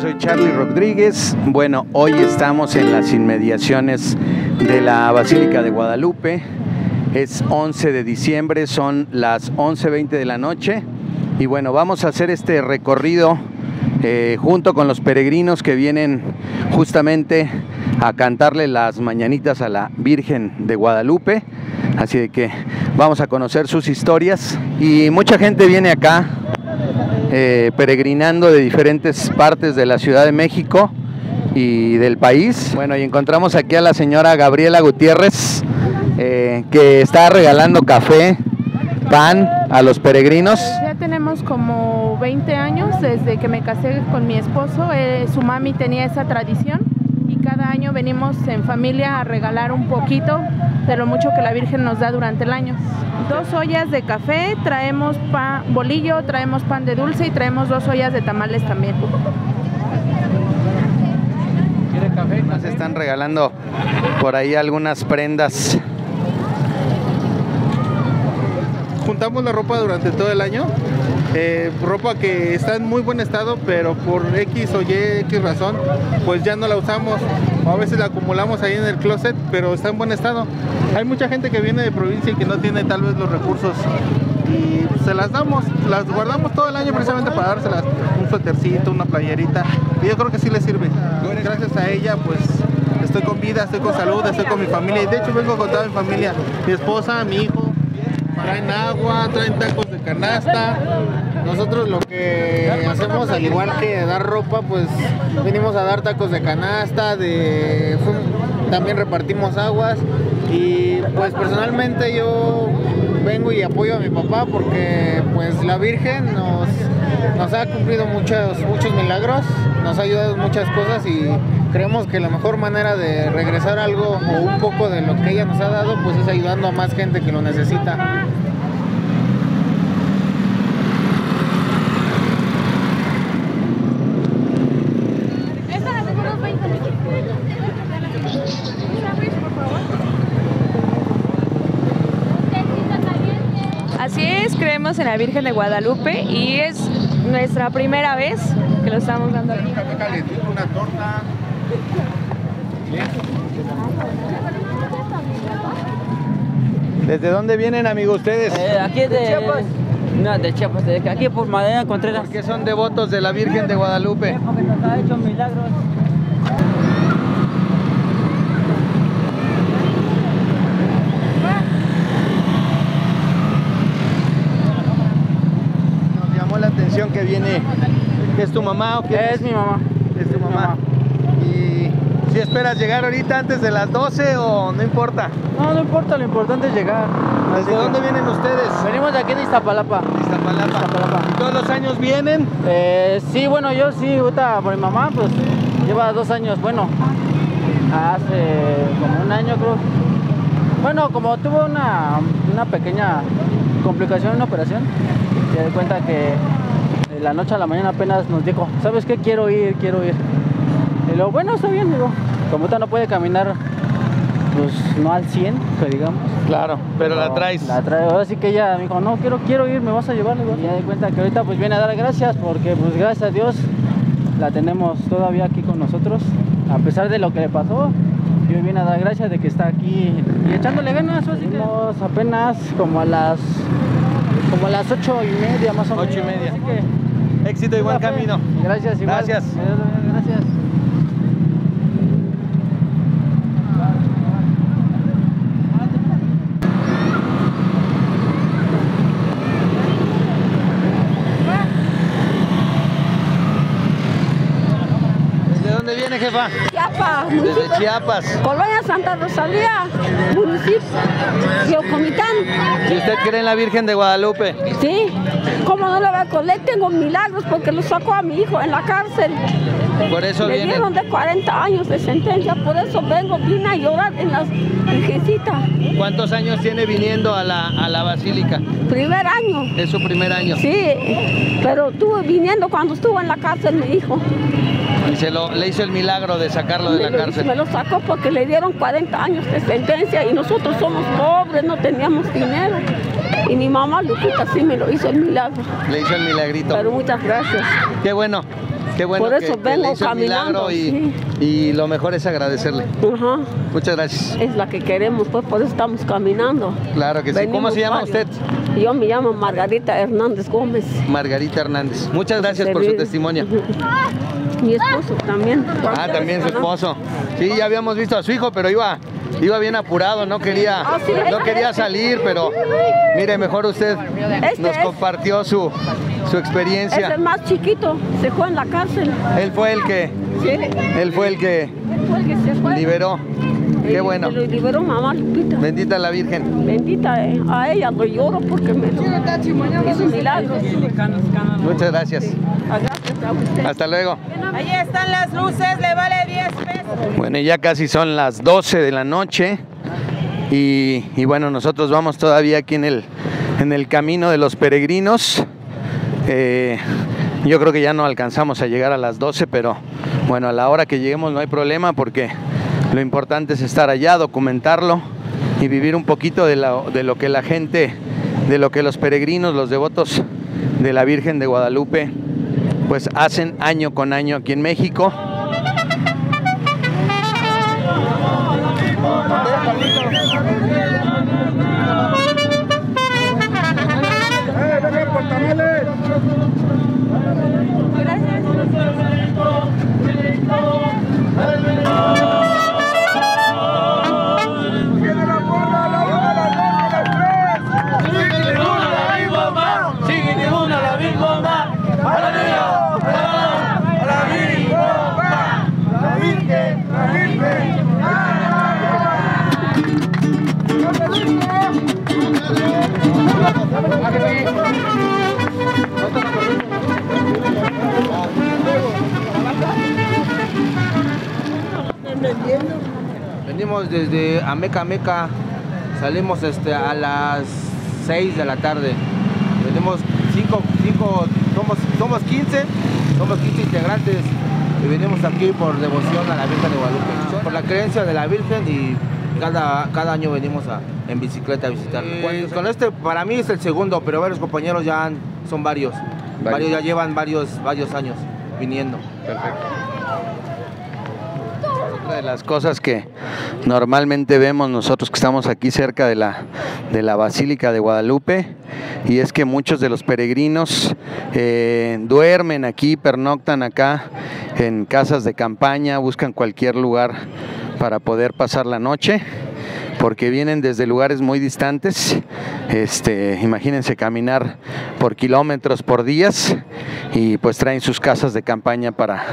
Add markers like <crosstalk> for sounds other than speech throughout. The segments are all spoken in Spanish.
Soy Charlie Rodríguez. Bueno, hoy estamos en las inmediaciones de la Basílica de Guadalupe. Es 11 de diciembre, son las 11.20 de la noche. Y bueno, vamos a hacer este recorrido eh, junto con los peregrinos que vienen justamente a cantarle las mañanitas a la Virgen de Guadalupe. Así de que vamos a conocer sus historias. Y mucha gente viene acá eh, peregrinando de diferentes partes de la Ciudad de México y del país. Bueno, y encontramos aquí a la señora Gabriela Gutiérrez, eh, que está regalando café, pan a los peregrinos. Ya tenemos como 20 años desde que me casé con mi esposo. Eh, su mami tenía esa tradición y cada año venimos en familia a regalar un poquito de lo mucho que la Virgen nos da durante el año. Dos ollas de café, traemos pan, bolillo, traemos pan de dulce y traemos dos ollas de tamales también. ¿Quiere café? Nos están regalando por ahí algunas prendas. Juntamos la ropa durante todo el año. Eh, ropa que está en muy buen estado, pero por X o Y, X razón, pues ya no la usamos. O a veces la acumulamos ahí en el closet, pero está en buen estado. Hay mucha gente que viene de provincia y que no tiene tal vez los recursos. Y se las damos, las guardamos todo el año precisamente para dárselas, un suétercito, una playerita, y yo creo que sí le sirve. Gracias a ella, pues estoy con vida, estoy con salud, estoy con mi familia, y de hecho vengo con toda mi familia, mi esposa, mi hijo, traen agua, traen tacos canasta. Nosotros lo que hacemos, al igual que dar ropa, pues venimos a dar tacos de canasta, de también repartimos aguas y pues personalmente yo vengo y apoyo a mi papá porque pues la Virgen nos, nos ha cumplido muchos, muchos milagros, nos ha ayudado en muchas cosas y creemos que la mejor manera de regresar algo o un poco de lo que ella nos ha dado pues es ayudando a más gente que lo necesita. Así es, creemos en la Virgen de Guadalupe y es nuestra primera vez que lo estamos dando aquí. una torta. ¿Desde dónde vienen, amigos, ustedes? Eh, aquí de, Chiapas. No, de Chiapas, de aquí por Madera Contreras. ¿Por qué son devotos de la Virgen de Guadalupe? Porque nos ha hecho milagros. Nos llamó que viene. ¿Es tu mamá o qué? Es mi mamá. Es tu mamá. ¿Y si esperas llegar ahorita antes de las 12 o no importa? No, no importa, lo importante es llegar. ¿Desde dónde vienen ustedes? Venimos de aquí de Iztapalapa. Iztapalapa. Iztapalapa. ¿Y todos los años vienen? Eh, sí, bueno, yo sí, ahorita por mi mamá, pues lleva dos años, bueno, hace como un año creo. Bueno, como tuvo una, una pequeña complicación en una operación, se da cuenta que de la noche a la mañana apenas nos dijo, ¿sabes qué? Quiero ir, quiero ir. Y luego, bueno, está bien, digo, como ahorita no puede caminar, pues no al 100, que digamos. Claro, pero la traes. La traigo, ahora sí que ella me dijo, no, quiero, quiero ir, me vas a llevar. Digo, Y ya de cuenta que ahorita pues viene a dar gracias porque pues gracias a Dios la tenemos todavía aquí con nosotros. A pesar de lo que le pasó, yo viene a dar gracias de que está aquí y echándole ganas. Así que apenas como a las como a las ocho y media más o menos. Ocho y media. Así que, Éxito y buen Pues, camino. Gracias, igual. Gracias. Gracias. ¿Desde dónde viene, jefa? Chiapas, Desde Chiapas. Colonia Santa Rosalía, municipio Comitán. ¿Y usted cree en la Virgen de Guadalupe? Sí, ¿cómo no le va a coler? Tengo milagros porque lo sacó a mi hijo en la cárcel. Por eso Le viene. dieron de 40 años de sentencia, por eso vengo, vine a llorar en la virgencita. ¿Cuántos años tiene viniendo a la, a la basílica? Primer año. Es su primer año. Sí, pero estuve viniendo cuando estuvo en la cárcel mi hijo. Y se lo, le hizo el milagro de sacarlo de Me la cárcel. me lo sacó porque le dieron 40 años de sentencia y nosotros somos pobres, no teníamos dinero. Y mi mamá Lupita sí me lo hizo el milagro. Le hizo el milagrito. Pero muchas gracias. Qué bueno. Qué bueno Por eso que, que le vengo hizo el milagro caminando, y, y lo mejor es agradecerle. Ajá. Muchas gracias. Es la que queremos, pues por eso estamos caminando. Claro que sí. ¿Cómo se llama varios. usted? Yo me llamo Margarita Hernández Gómez. Margarita Hernández. Muchas gracias por su testimonio. <laughs> Mi esposo también. Ah, también su esposo. Sí, ya habíamos visto a su hijo, pero iba, iba bien apurado, no quería, Ah, no quería salir, pero mire, mejor usted Este nos compartió su, su Es el experiencia. más chiquito, se fue en la cárcel. Él fue el que, Sí. él fue el que Fue el que se fue. liberó. Qué bueno. Lo liberó mamá Lupita. Bendita la Virgen. Bendita eh, a ella, lo lloro porque me hizo milagros. Muchas gracias. Hasta luego. Ahí están las luces, le vale 10 pesos. Bueno, ya casi son las 12 de la noche y, y bueno, nosotros vamos todavía aquí en el, en el camino de los peregrinos. Eh, yo creo que ya no alcanzamos a llegar a las 12, pero bueno, a la hora que lleguemos no hay problema porque lo importante es estar allá, documentarlo y vivir un poquito de, la- de lo que la gente, de lo que los peregrinos, los devotos de la Virgen de Guadalupe, pues hacen año con año aquí en México. Venimos desde Ameca Meca, salimos este, a las 6 de la tarde. Venimos 5, somos, somos 15, somos 15 integrantes y venimos aquí por devoción a la Virgen de Guadalupe. Por la creencia de la Virgen y cada, cada año venimos a- en bicicleta a visitarla. con este, para mí es el segundo, pero varios compañeros ya han- son varios. Varios ya llevan varios, varios años viniendo. Perfecto. Otra de las cosas que normalmente vemos nosotros que estamos aquí cerca de la, de la Basílica de Guadalupe y es que muchos de los peregrinos eh, duermen aquí, pernoctan acá en casas de campaña, buscan cualquier lugar para poder pasar la noche porque vienen desde lugares muy distantes. Este, imagínense caminar por kilómetros por días y pues traen sus casas de campaña para,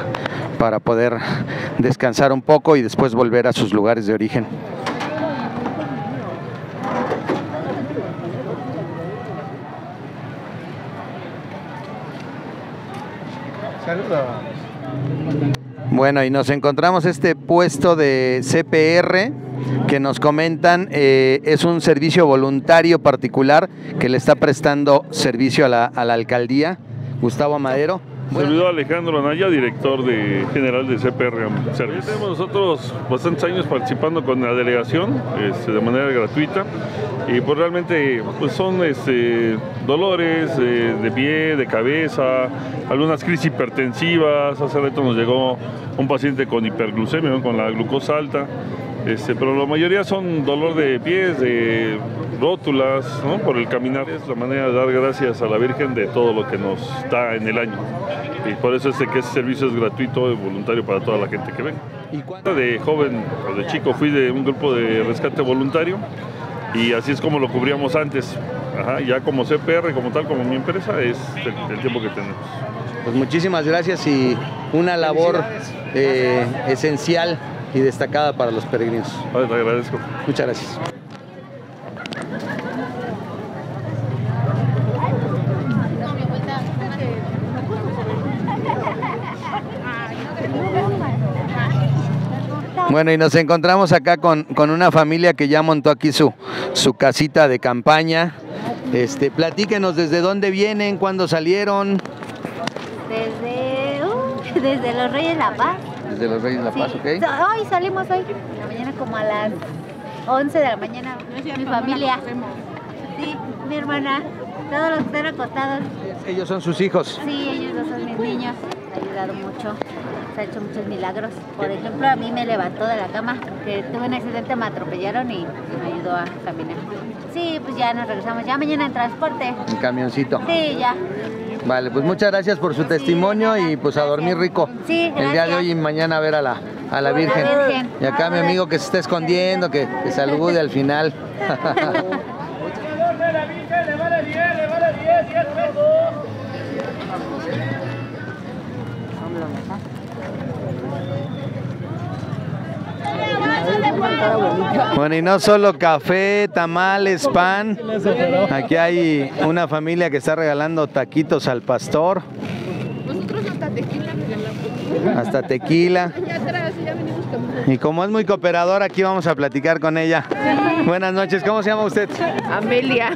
para poder descansar un poco y después volver a sus lugares de origen. Bueno, y nos encontramos este puesto de CPR que nos comentan eh, es un servicio voluntario particular que le está prestando servicio a la, a la alcaldía. Gustavo Madero. Servidor Alejandro Anaya, director de general de CPR Service. Tenemos nosotros bastantes años participando con la delegación este, de manera gratuita y pues realmente pues son este, dolores eh, de pie, de cabeza, algunas crisis hipertensivas. Hace rato nos llegó un paciente con hiperglucemia, ¿no? con la glucosa alta. Este, pero la mayoría son dolor de pies, de rótulas, ¿no? por el caminar. Es la manera de dar gracias a la Virgen de todo lo que nos da en el año. Y por eso este que este servicio es gratuito y voluntario para toda la gente que venga. De joven o de chico fui de un grupo de rescate voluntario y así es como lo cubríamos antes. Ajá, ya como CPR, como tal, como mi empresa, es el, el tiempo que tenemos. Pues muchísimas gracias y una labor eh, esencial y destacada para los peregrinos. Vale, te agradezco. Muchas gracias. Bueno, y nos encontramos acá con, con una familia que ya montó aquí su, su casita de campaña. Este, platíquenos desde dónde vienen, cuándo salieron. Desde, uh, <laughs> desde los Reyes de la Paz. Desde los Reyes la Sí. Paz, ¿ok? Hoy salimos hoy, en la mañana como a las 11 de la mañana, mi familia. Sí, mi hermana, todos los que están acostados. Ellos son sus hijos. Sí, ellos dos son mis niños. Me ha ayudado mucho. Se ha hecho muchos milagros. Por ejemplo, a mí me levantó de la cama porque tuve un accidente, me atropellaron y me ayudó a caminar. Sí, pues ya nos regresamos. Ya mañana en transporte. Un camioncito. Sí, ya. Vale, pues muchas gracias por su testimonio y pues a dormir rico. Sí, El día de hoy y mañana a ver a la, a la Virgen. Virgen. Y acá mi amigo que se está escondiendo, que, que salude al final. <laughs> Bueno, y no solo café, tamales, pan. Aquí hay una familia que está regalando taquitos al pastor, Nosotros hasta tequila regalamos. hasta tequila. Y como es muy cooperadora, aquí vamos a platicar con ella. Buenas noches, ¿cómo se llama usted? Amelia.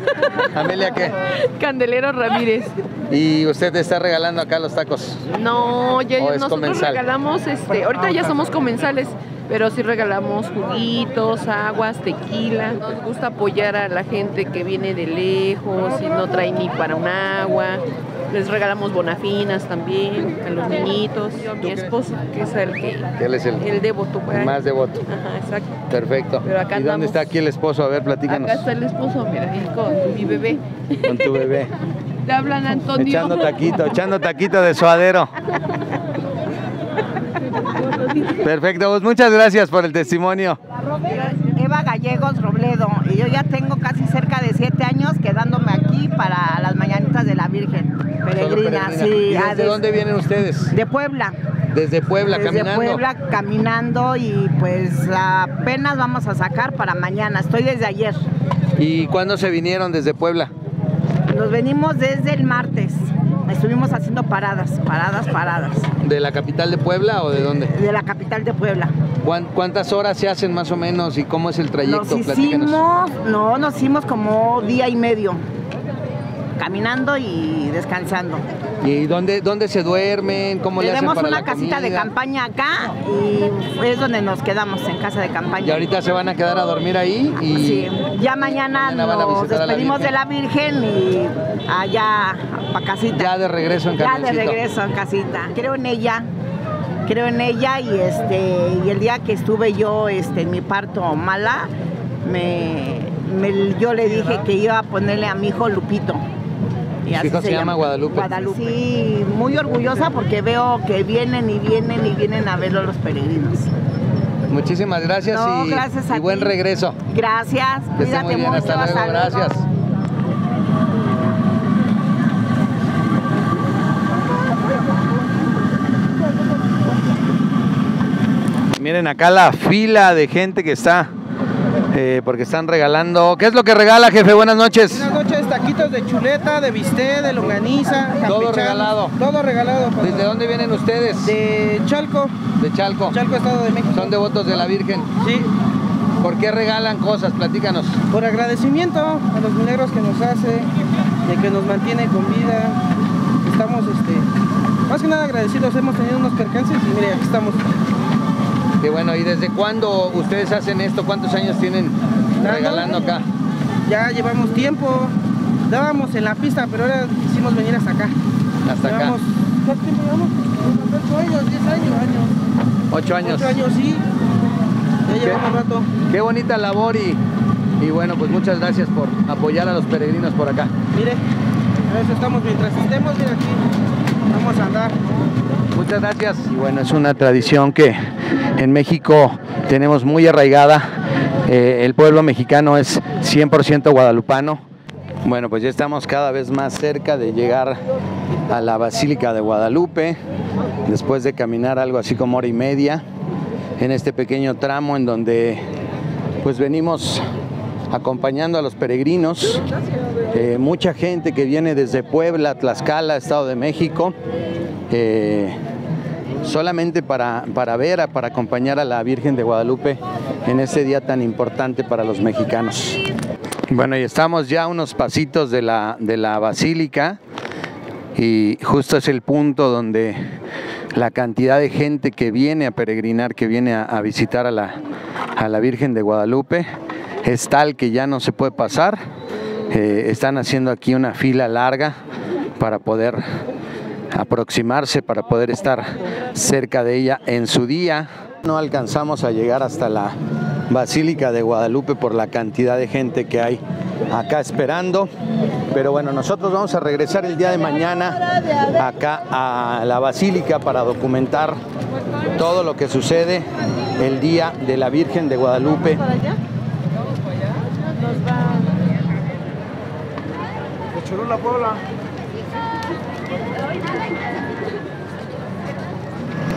Amelia, ¿qué? Candelero Ramírez. Y usted está regalando acá los tacos. No, ya ¿O es nosotros comensal? regalamos, este, ahorita ya somos comensales, pero sí regalamos juguitos, aguas, tequila. Nos gusta apoyar a la gente que viene de lejos y no trae ni para un agua. Les regalamos bonafinas también a los niñitos. Yo mi esposo, que es el que Él es el, el devoto. el más devoto. Ajá, exacto. Perfecto. Pero acá ¿Y dónde está aquí el esposo? A ver, platícanos. Acá está el esposo, mira, con mi bebé. Con tu bebé. <laughs> Te hablan Antonio. Echando taquito, echando taquito de suadero. <laughs> Perfecto, pues muchas gracias por el testimonio. Eva Gallegos Robledo y yo ya tengo casi cerca de siete años quedándome aquí para las mañanitas de la Virgen peregrina. Sí, ¿Y desde des- dónde vienen ustedes? De Puebla. Desde Puebla, Desde caminando. Puebla caminando y pues apenas vamos a sacar para mañana. Estoy desde ayer. ¿Y cuándo se vinieron desde Puebla? Nos venimos desde el martes. Estuvimos haciendo paradas, paradas, paradas. ¿De la capital de Puebla o de dónde? De la capital de Puebla. ¿Cuán- ¿Cuántas horas se hacen más o menos y cómo es el trayecto? Nos hicimos, no, nos hicimos como día y medio. Caminando y descansando. ¿Y dónde, dónde se duermen? ¿Cómo le hacen Tenemos para una la casita de campaña acá y es donde nos quedamos, en casa de campaña. Y ahorita se van a quedar a dormir ahí y Sí, ya mañana, nos la despedimos de la Virgen y allá para casita. ya de regreso en Ya de regreso en casita. Creo en ella, creo en ella y este y el día que estuve yo este, en mi parto mala, me, me- yo le dije que iba a ponerle a mi hijo Lupito. Y ¿Su hijo se llama Guadalupe? Guadalupe. Sí, muy orgullosa porque veo que vienen y vienen y vienen a verlo los peregrinos. Muchísimas gracias No, y, gracias a y buen ti. regreso. Gracias, Que cuídate muy bien, mucho, hasta luego, hasta luego. gracias. Miren acá la fila de gente que está, eh, porque están regalando. ¿Qué es lo que regala, jefe? Buenas noches. Buenas noches, taquitos de chuleta, de bistec, de longaniza. Todo regalado. Todo regalado. padre. ¿Desde dónde vienen ustedes? De Chalco. De Chalco. Chalco, Estado de México. Son devotos de la Virgen. Sí. ¿Por qué regalan cosas? Platícanos. Por agradecimiento a los milagros que nos hace, de que nos mantiene con vida. Estamos, este, más que nada agradecidos. Hemos tenido unos percances y mire, aquí estamos. Qué bueno, ¿y desde cuándo ustedes hacen esto? ¿Cuántos años tienen regalando acá? Ya llevamos tiempo. Dábamos en la pista, pero ahora quisimos venir hasta acá. Hasta acá. ¿Cuánto tiempo llevamos? Ocho años, diez años. Ocho años. Ocho años, sí. Ya llevamos rato. Qué bonita labor y, y bueno, pues muchas gracias por apoyar a los peregrinos por acá. Mire, a eso estamos mientras estemos, mira aquí. Vamos a andar. Muchas gracias. Y bueno, es una tradición que en México tenemos muy arraigada. Eh, el pueblo mexicano es 100% guadalupano. Bueno, pues ya estamos cada vez más cerca de llegar a la Basílica de Guadalupe, después de caminar algo así como hora y media en este pequeño tramo en donde pues venimos acompañando a los peregrinos, eh, mucha gente que viene desde Puebla, Tlaxcala, Estado de México, eh, solamente para, para ver, para acompañar a la Virgen de Guadalupe en este día tan importante para los mexicanos. Bueno, y estamos ya unos pasitos de la, de la basílica y justo es el punto donde la cantidad de gente que viene a peregrinar, que viene a, a visitar a la, a la Virgen de Guadalupe, es tal que ya no se puede pasar. eh, están haciendo aquí una fila larga para poder aproximarse, para poder estar cerca de ella en su día. No alcanzamos a llegar hasta la Basílica de Guadalupe por la cantidad de gente que hay acá esperando. Pero bueno, nosotros vamos a regresar el día de mañana acá a la Basílica para documentar todo lo que sucede el día de la Virgen de Guadalupe.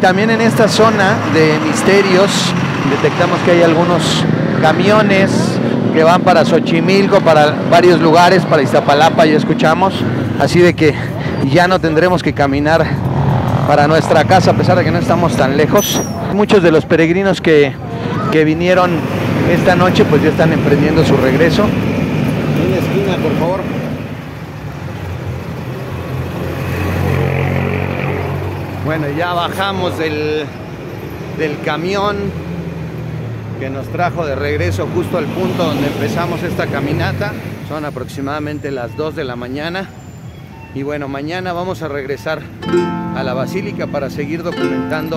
También en esta zona de misterios detectamos que hay algunos camiones que van para Xochimilco, para varios lugares, para Iztapalapa, ya escuchamos. Así de que ya no tendremos que caminar para nuestra casa, a pesar de que no estamos tan lejos. Muchos de los peregrinos que, que vinieron esta noche, pues ya están emprendiendo su regreso. En la esquina, por favor. Bueno, ya bajamos del, del camión que nos trajo de regreso justo al punto donde empezamos esta caminata. Son aproximadamente las 2 de la mañana. Y bueno, mañana vamos a regresar a la basílica para seguir documentando